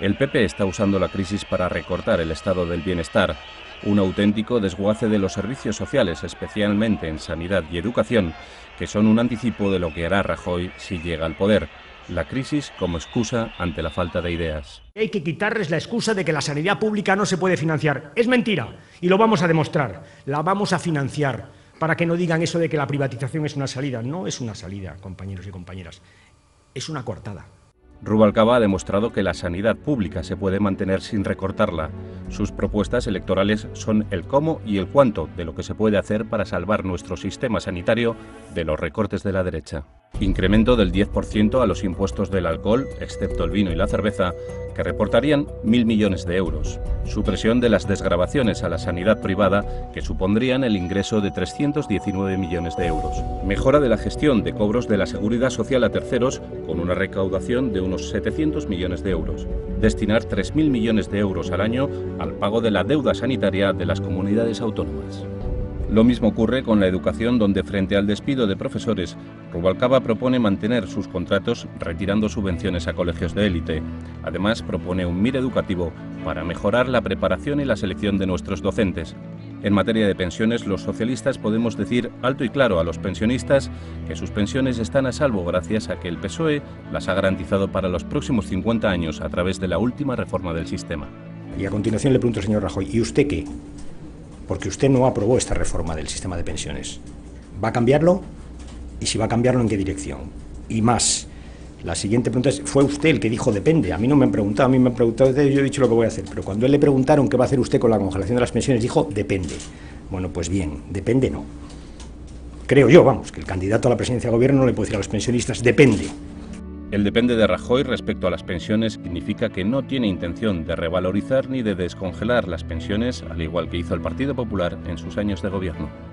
El PP está usando la crisis para recortar el estado del bienestar, un auténtico desguace de los servicios sociales, especialmente en sanidad y educación, que son un anticipo de lo que hará Rajoy si llega al poder. La crisis como excusa ante la falta de ideas. Hay que quitarles la excusa de que la sanidad pública no se puede financiar. Es mentira y lo vamos a demostrar. La vamos a financiar para que no digan eso de que la privatización es una salida. No es una salida, compañeros y compañeras. Es una cortada. Rubalcaba ha demostrado que la sanidad pública se puede mantener sin recortarla. Sus propuestas electorales son el cómo y el cuánto de lo que se puede hacer para salvar nuestro sistema sanitario de los recortes de la derecha. Incremento del 10% a los impuestos del alcohol, excepto el vino y la cerveza, que reportarían mil millones de euros. Supresión de las desgrabaciones a la sanidad privada, que supondrían el ingreso de 319 millones de euros. Mejora de la gestión de cobros de la seguridad social a terceros, con una recaudación de unos 700 millones de euros. Destinar 3.000 millones de euros al año al pago de la deuda sanitaria de las comunidades autónomas. Lo mismo ocurre con la educación donde frente al despido de profesores, Rubalcaba propone mantener sus contratos retirando subvenciones a colegios de élite. Además propone un MIR educativo para mejorar la preparación y la selección de nuestros docentes. En materia de pensiones, los socialistas podemos decir alto y claro a los pensionistas que sus pensiones están a salvo gracias a que el PSOE las ha garantizado para los próximos 50 años a través de la última reforma del sistema. Y a continuación le pregunto al señor Rajoy, ¿y usted qué? Porque usted no aprobó esta reforma del sistema de pensiones. ¿Va a cambiarlo? Y si va a cambiarlo, ¿en qué dirección? Y más, la siguiente pregunta es, ¿fue usted el que dijo depende? A mí no me han preguntado, a mí me han preguntado, yo he dicho lo que voy a hacer, pero cuando él le preguntaron qué va a hacer usted con la congelación de las pensiones, dijo depende. Bueno, pues bien, depende no. Creo yo, vamos, que el candidato a la presidencia de gobierno no le puede decir a los pensionistas depende. El depende de Rajoy respecto a las pensiones significa que no tiene intención de revalorizar ni de descongelar las pensiones, al igual que hizo el Partido Popular en sus años de gobierno.